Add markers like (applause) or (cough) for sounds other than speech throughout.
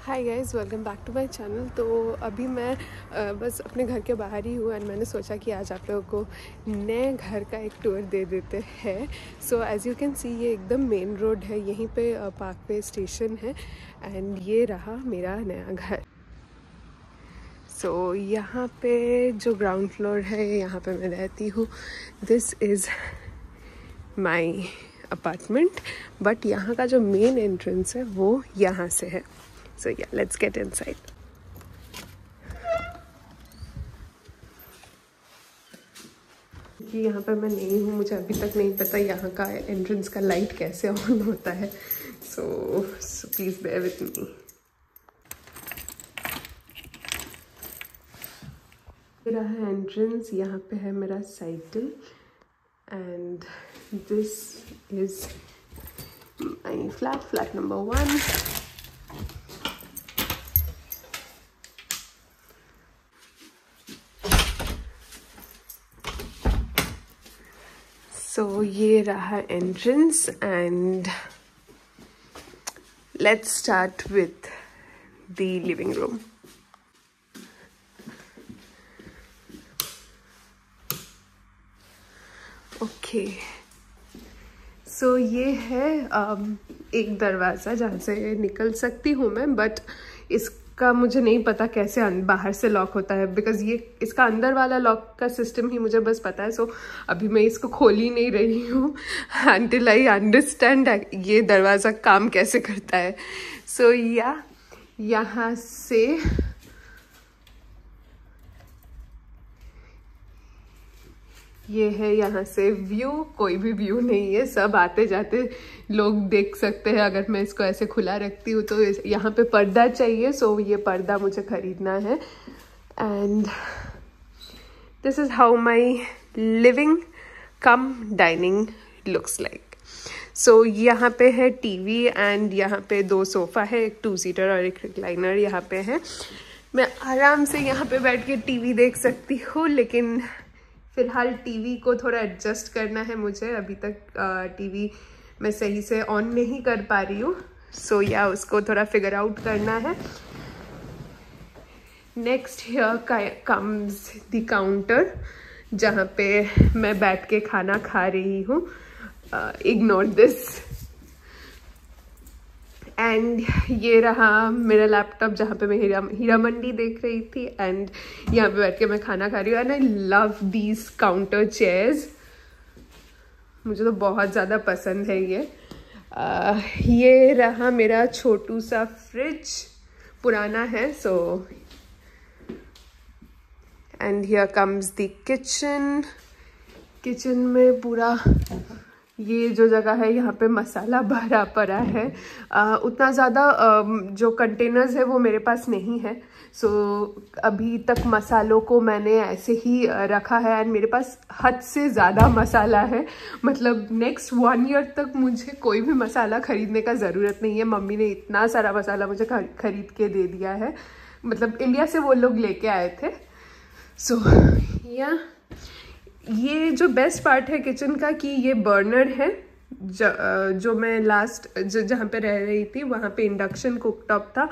Hi guys welcome back to my channel तो अभी मैं बस अपने घर के बाहर ही हूँ एंड मैंने सोचा कि आज आप लोगों को नए घर का एक टूर दे देते हैं। So as you can see ये एकदम मेन रोड है यहीं पे पार्क पे स्टेशन है एंड ये रहा मेरा नया घर। सो so, यहाँ पे जो ग्राउंड फ्लोर है यहाँ पे मैं रहती हूँ। This is my apartment but यहाँ का जो मेन एंट्रेंस है वो यहाँ से है। So yeah, let's get inside. यहाँ पर मैं नहीं हूँ मुझे अभी तक नहीं पता यहाँ का एंट्रेंस का लाइट कैसे ऑन होता है। So so please bear with me मेरा है एंट्रेंस यहाँ पे है मेरा cycle and this is my flat flat number one so ये रहा entrance and let's start with the living room okay so ये है um, एक दरवाज़ा जहाँ से निकल सकती हूँ मैं बट इस का मुझे नहीं पता कैसे बाहर से लॉक होता है बिकॉज़ ये इसका अंदर वाला लॉक का सिस्टम ही मुझे बस पता है सो so, अभी मैं इसको खोल ही नहीं रही हूँ। अंटिल आई अंडरस्टैंड ये दरवाज़ा काम कैसे करता है। सो so, या यहाँ से ये है यहाँ से व्यू कोई भी व्यू नहीं है, सब आते जाते लोग देख सकते हैं। अगर मैं इसको ऐसे खुला रखती हूँ तो यहाँ पे पर्दा चाहिए सो ये पर्दा मुझे ख़रीदना है। And this is how my living cum dining looks like so यहाँ पे है टीवी एंड यहाँ पे दो सोफ़ा है, एक टू सीटर और एक रिक्लाइनर यहाँ पे है। मैं आराम से यहाँ पे बैठ के टीवी देख सकती हूँ, लेकिन फ़िलहाल टीवी को थोड़ा एडजस्ट करना है मुझे। अभी तक टीवी मैं सही से ऑन नहीं कर पा रही हूँ। सो या उसको थोड़ा फिगर आउट करना है। Next here comes the counter जहाँ पे मैं बैठ के खाना खा रही हूँ। इग्नोर दिस एंड ये रहा मेरा लैपटॉप जहाँ पे मैं हीरा हीरा मंडी देख रही थी एंड यहाँ पे बैठ के मैं खाना खा रही हूँ and I love these counter chairs मुझे तो बहुत ज़्यादा पसंद है ये। आ, ये रहा मेरा छोटू सा फ्रिज पुराना है so and here comes the kitchen kitchen में पूरा ये जो जगह है यहाँ पे मसाला भरा पड़ा है। आ, उतना ज़्यादा जो कंटेनर्स है वो मेरे पास नहीं है। सो so, अभी तक मसालों को मैंने ऐसे ही रखा है एंड मेरे पास हद से ज़्यादा मसाला है। मतलब नेक्स्ट वन ईयर तक मुझे कोई भी मसाला ख़रीदने का ज़रूरत नहीं है। मम्मी ने इतना सारा मसाला मुझे खरीद के दे दिया है। मतलब इंडिया से वो लोग लेके आए थे। सो so, या ये जो बेस्ट पार्ट है किचन का कि ये बर्नर है ज, जो मैं लास्ट जहाँ पे रह रही थी वहाँ पे इंडक्शन कुकटॉप था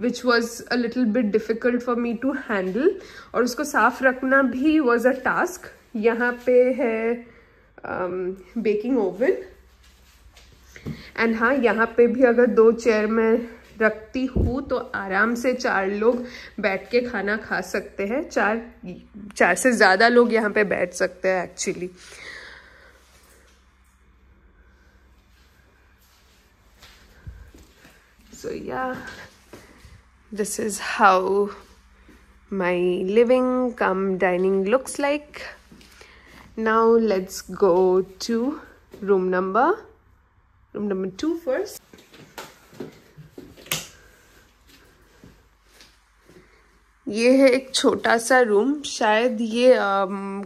which was a little bit difficult for me to handle और उसको साफ़ रखना भी वॉज़ अ टास्क यहाँ पे है बेकिंग ओवन एंड हाँ यहाँ पे भी अगर दो चेयर में रखती हूँ तो आराम से चार लोग बैठ के खाना खा सकते हैं चार चार से ज़्यादा लोग यहाँ पे बैठ सकते हैं actually so yeah this is how my living come dining looks like now let's go to room number room number two first ये है एक छोटा सा रूम शायद ये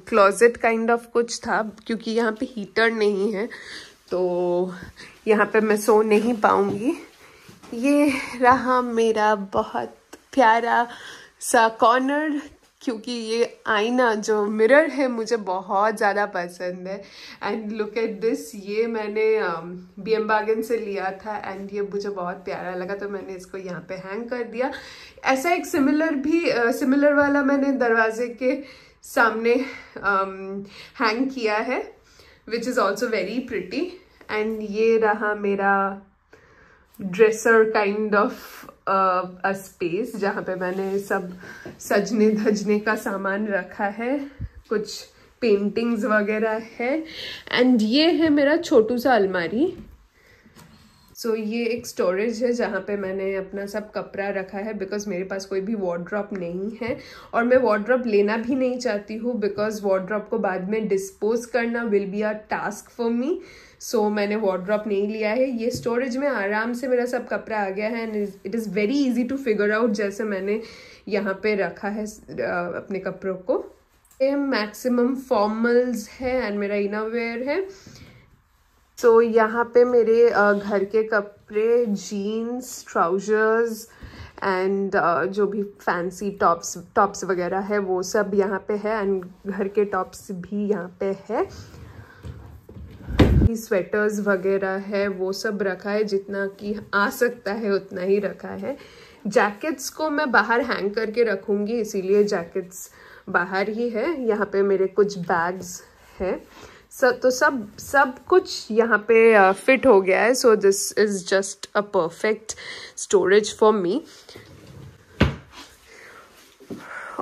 क्लोजेट काइंड ऑफ़ कुछ था, क्योंकि यहाँ पे हीटर नहीं है तो यहाँ पे मैं सो नहीं पाऊँगी. ये रहा मेरा बहुत प्यारा सा कॉर्नर क्योंकि ये आईना जो मिरर है मुझे बहुत ज़्यादा पसंद है। एंड लुक एट दिस ये मैंने बी एम बागन से लिया था एंड ये मुझे बहुत प्यारा लगा तो मैंने इसको यहाँ पे हैंग कर दिया। ऐसा एक सिमिलर भी सिमिलर uh, वाला मैंने दरवाजे के सामने हैंग um, किया है which is also very pretty and ये रहा मेरा dresser kind of a space जहाँ पे मैंने सब सजने धजने का सामान रखा है कुछ पेंटिंग्स वगैरह है एंड ये है मेरा छोटू सा अलमारी। सो so, ये एक स्टोरेज है जहाँ पे मैंने अपना सब कपड़ा रखा है बिकॉज़ मेरे पास कोई भी वार्ड्रॉप नहीं है और मैं वार्ड्रॉप लेना भी नहीं चाहती हूँ बिकॉज़ वार्ड्रॉप को बाद में डिस्पोज करना will be a task for me so so, मैंने वार्ड्रॉप नहीं लिया है। ये स्टोरेज में आराम से मेरा सब कपड़ा आ गया है and it is very easy to figure out जैसे मैंने यहाँ पे रखा है अपने कपड़ों को। ये मैक्सिमम फॉर्मल्स है एंड मेरा इनरवेयर है। सो so, यहाँ पे मेरे घर के कपड़े जीन्स ट्राउजर्स एंड uh, जो भी फैंसी टॉप्स टॉप्स वगैरह है वो सब यहाँ पे है एंड घर के टॉप्स भी यहाँ पे है। स्वेटर्स वगैरह है, वो सब रखा है, जितना कि आ सकता है, उतना ही रखा है। जैकेट्स को मैं बाहर हैंग करके रखूँगी, इसीलिए जैकेट्स बाहर ही है। यहाँ पे मेरे कुछ बैग्स हैं। सब तो सब सब कुछ यहाँ पे फिट हो गया है so this is just a perfect storage for me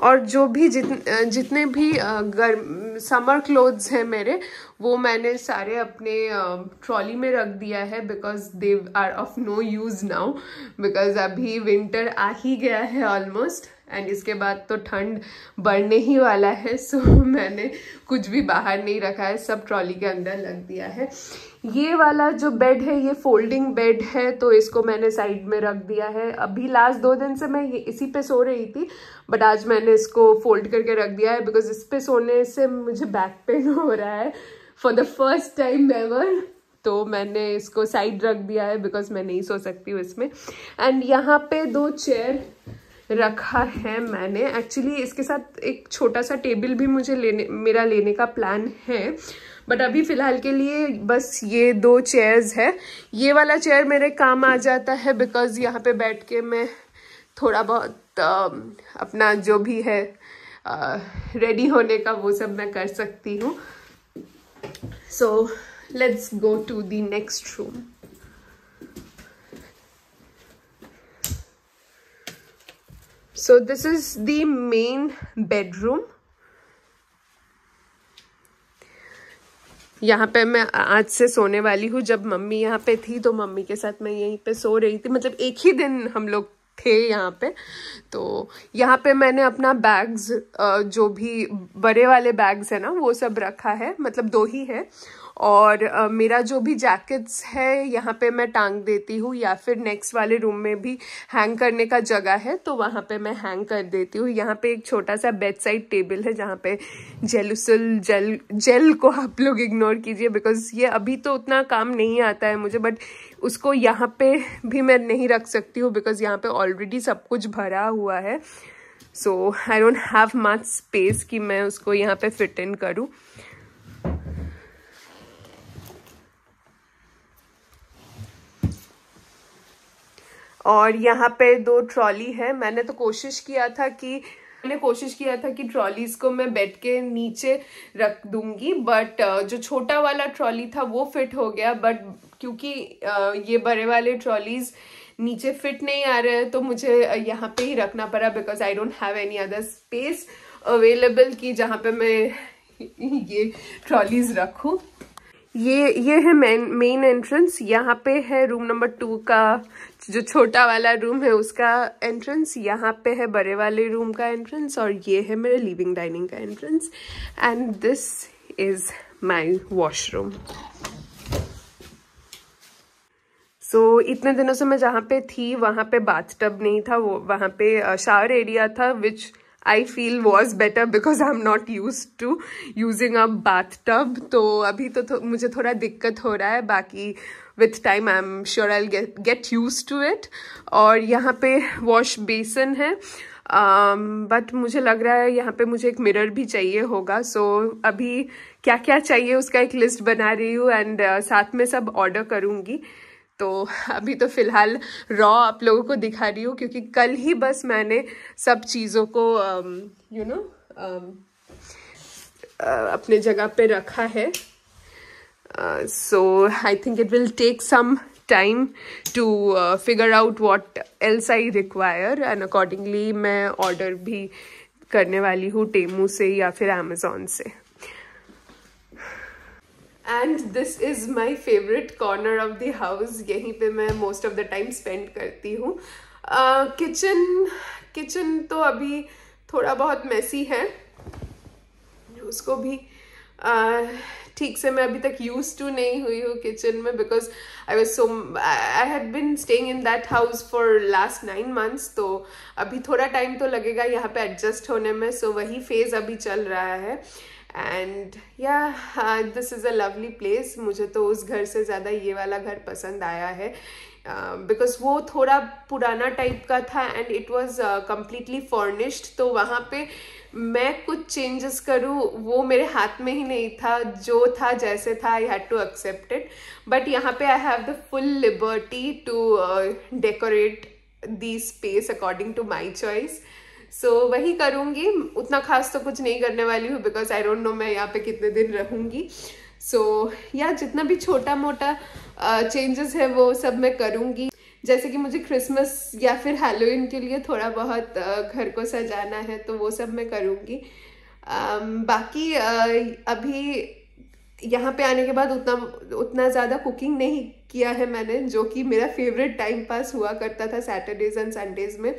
और जो भी जित जितने भी गर्म समर क्लोथ्स हैं मेरे वो मैंने सारे अपने ट्रॉली में रख दिया है because they are of no use now because अभी विंटर आ ही गया है ऑलमोस्ट एंड इसके बाद तो ठंड बढ़ने ही वाला है सो (laughs) so, मैंने कुछ भी बाहर नहीं रखा है सब ट्रॉली के अंदर लग दिया है। ये वाला जो बेड है, ये फोल्डिंग बेड है तो इसको मैंने साइड में रख दिया है। अभी लास्ट दो दिन से मैं ये, इसी पे सो रही थी बट आज मैंने इसको फोल्ड करके रख दिया है बिकॉज़ इस पे सोने से मुझे बैक पेन हो रहा है। For the first time ever तो मैंने इसको साइड रख दिया है बिकॉज़ मैं नहीं सो सकती हूँ इसमें। एंड यहाँ पे दो चेयर रखा है मैंने। एक्चुअली इसके साथ एक छोटा सा टेबल भी मुझे लेने, मेरा लेने का प्लान है। बट अभी फ़िलहाल के लिए बस ये दो चेयर्स है। ये वाला चेयर मेरे काम आ जाता है बिकॉज़ यहाँ पे बैठ के मैं थोड़ा बहुत आ, अपना जो भी है रेडी होने का वो सब मैं कर सकती हूँ। So let's go to the next room so this is the main bedroom. यहाँ पे मैं आज से सोने वाली हूँ। जब मम्मी यहाँ पे थी तो मम्मी के साथ मैं यहीं पे सो रही थी। मतलब एक ही दिन हम लोग थे यहाँ पे। तो यहाँ पे मैंने अपना बैग्स जो भी बड़े वाले बैग्स है ना, वो सब रखा है। मतलब दो ही है। और uh, मेरा जो भी जैकेट्स है यहाँ पे मैं टांग देती हूँ या फिर नेक्स्ट वाले रूम में भी हैंग करने का जगह है तो वहाँ पे मैं हैंग कर देती हूँ। यहाँ पे एक छोटा सा बेड साइड टेबल है जहाँ पे जेलुसल जेल जेल को आप लोग इग्नोर कीजिए बिकॉज़ ये अभी तो उतना काम नहीं आता है मुझे बट उसको यहाँ पे भी मैं नहीं रख सकती हूँ बिकॉज़ यहाँ पे ऑलरेडी सब कुछ भरा हुआ है। So I don't have much space कि मैं उसको यहाँ पे फिट इन करूँ। और यहाँ पे दो ट्रॉली है। मैंने तो कोशिश किया था कि मैंने कोशिश किया था कि ट्रॉलीज को मैं बेड के नीचे रख दूँगी बट जो छोटा वाला ट्रॉली था वो फिट हो गया। बट क्योंकि ये बड़े वाले ट्रॉलीज नीचे फिट नहीं आ रहे तो मुझे यहाँ पे ही रखना पड़ा because I don't have any other space available कि जहाँ पे मैं ये ट्रॉलीज रखूँ। ये ये है मेन मेन एंट्रेंस यहाँ पे है रूम नंबर टू का जो छोटा वाला रूम है उसका एंट्रेंस यहाँ पे है बड़े वाले रूम का एंट्रेंस और ये है मेरे लिविंग डाइनिंग का entrance and this is my washroom so so, इतने दिनों से मैं जहाँ पे थी वहाँ पे बाथ टब नहीं था वो वहाँ पे शावर एरिया था which I feel was better because I am not use to using a bathtub तो अभी तो, मुझे थोड़ा दिक्कत हो रहा है। बाकी with time I am sure I get get use to it और यहाँ पे वॉश बेसन है। बट um, मुझे लग रहा है यहाँ पे मुझे एक मिरर भी चाहिए होगा। सो so, अभी क्या क्या चाहिए उसका एक लिस्ट बना रही हूँ। एंड uh, साथ में सब ऑर्डर करूँगी। तो अभी तो फ़िलहाल रॉ आप लोगों को दिखा रही हूँ क्योंकि कल ही बस मैंने सब चीज़ों को you um, know um, uh, अपने जगह पे रखा है। So I think it will take some time to figure out what else I require and accordingly मैं ऑर्डर भी करने वाली हूँ टेमू से या फिर अमेजोन से। And this is my favourite corner of the house यहीं पे मैं most of the time spend करती हूँ किचन uh, किचन तो अभी थोड़ा बहुत मैसी है उसको भी uh, ठीक से मैं अभी तक यूज़ टू नहीं हुई हूँ किचन में because I was so I had been staying in that house for last nine months तो अभी थोड़ा टाइम तो लगेगा यहाँ पे एडजस्ट होने में सो so वही फ़ेज़ अभी चल रहा है and yeah this is a lovely place मुझे तो उस घर से ज़्यादा ये वाला घर पसंद आया है बिकॉज़ uh, वो थोड़ा पुराना टाइप का था and it was completely furnished तो वहाँ पे मैं कुछ चेंजेस करूँ वो मेरे हाथ में ही नहीं था जो था जैसे था I had to accept it but यहाँ पे I have the full liberty to decorate the space according to my choice so so, वही करूँगी। उतना खास तो कुछ नहीं करने वाली हूँ बिकॉज़ आई डोंट नो मैं यहाँ पे कितने दिन रहूँगी। सो so, या जितना भी छोटा मोटा चेंजेस uh, है वो सब मैं करूँगी। जैसे कि मुझे क्रिसमस या फिर हेलोइन के लिए थोड़ा बहुत uh, घर को सजाना है तो वो सब मैं करूँगी। um, बाकी uh, अभी यहाँ पे आने के बाद उतना उतना ज़्यादा कुकिंग नहीं किया है मैंने जो कि मेरा फेवरेट टाइम पास हुआ करता था सैटरडेज एंड संडेज में।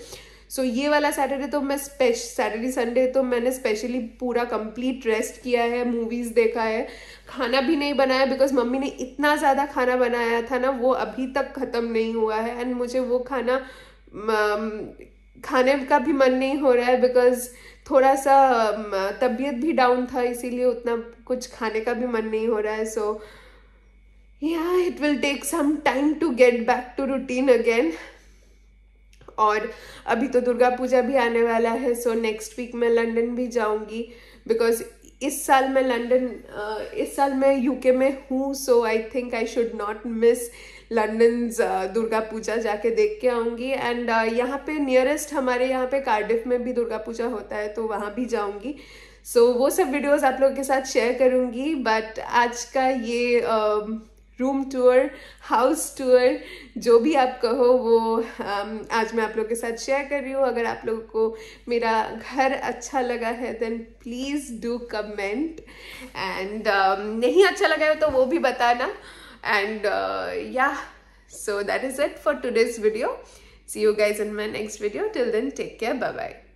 सो so, ये वाला सैटरडे तो मैं स्पेश सैटरडे संडे तो मैंने स्पेशली पूरा कंप्लीट रेस्ट किया है मूवीज़ देखा है। खाना भी नहीं बनाया बिकॉज़ मम्मी ने इतना ज़्यादा खाना बनाया था ना वो अभी तक ख़त्म नहीं हुआ है। एंड मुझे वो खाना खाने का भी मन नहीं हो रहा है बिकॉज़ थोड़ा सा तबीयत भी डाउन था इसीलिए उतना कुछ खाने का भी मन नहीं हो रहा है। So yeah it will take some time to get back to routine again और अभी तो दुर्गा पूजा भी आने वाला है सो नेक्स्ट वीक मैं लंदन भी जाऊँगी बिकॉज़ इस साल मैं लंदन इस साल मैं यूके में हूँ so I think I should not miss London Durga Puja जाके देख के आऊँगी एंड यहाँ पे नियरेस्ट हमारे यहाँ पे कार्डिफ में भी दुर्गा पूजा होता है तो वहाँ भी जाऊँगी। सो so, वो सब वीडियोस आप लोगों के साथ शेयर करूँगी बट आज का ये uh, room tour house tour जो भी आप कहो वो um, आज मैं आप लोग के साथ शेयर कर रही हूँ। अगर आप लोगों को मेरा घर अच्छा लगा है then please do comment and नहीं अच्छा लगा है तो वो भी बताना। And yeah so that is it for today's video see you guys in my next video till then take care bye bye